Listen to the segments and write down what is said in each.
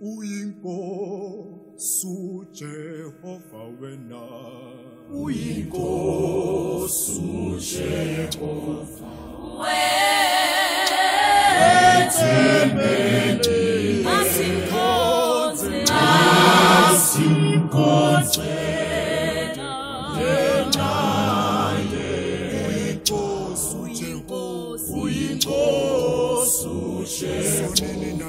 uyinkosi uJehova wena. Uyinkosi uJehova Asimkhonze simkhonze uyinkosi uJehova uyinkosi uJehova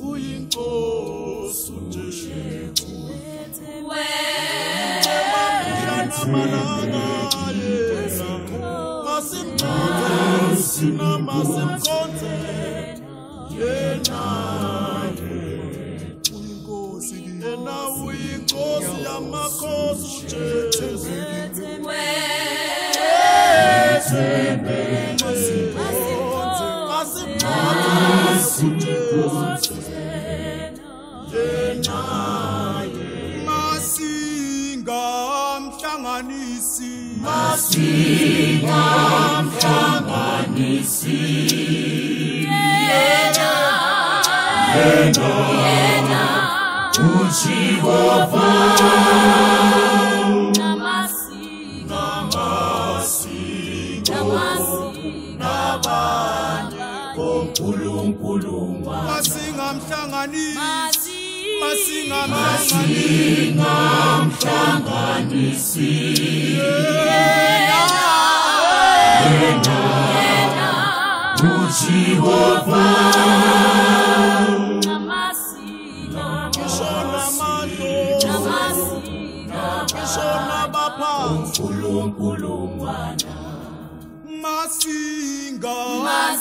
uyinkosi uJehova masimkhonze masimkhonze yena uyinkosi yena uyinkosi yamakhosi uJesu masingamhlanganisi uJehova namasi namasi uNkulunkulu masingamhlanganisi masi masingamhlanganisi uJehova namasi shona mando namasi shona baphansi uNkulunkulu masinga Masi. Baphansi yena uJehova namasi shona baphansi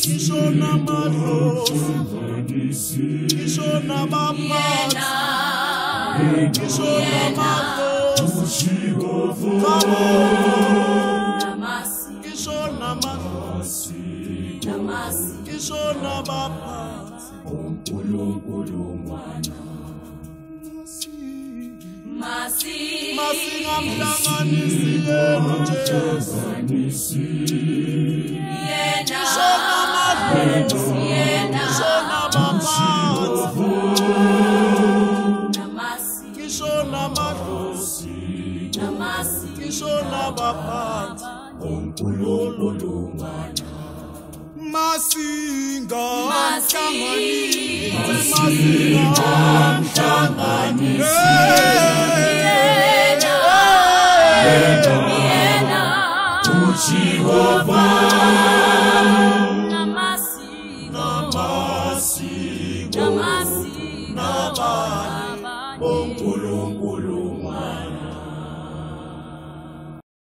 mando shona baphansi shona mando namasi shona mando namasi shona baphansi uNkulunkulu masi masingamhlanganisi yena Jesu yena yena shona baphansi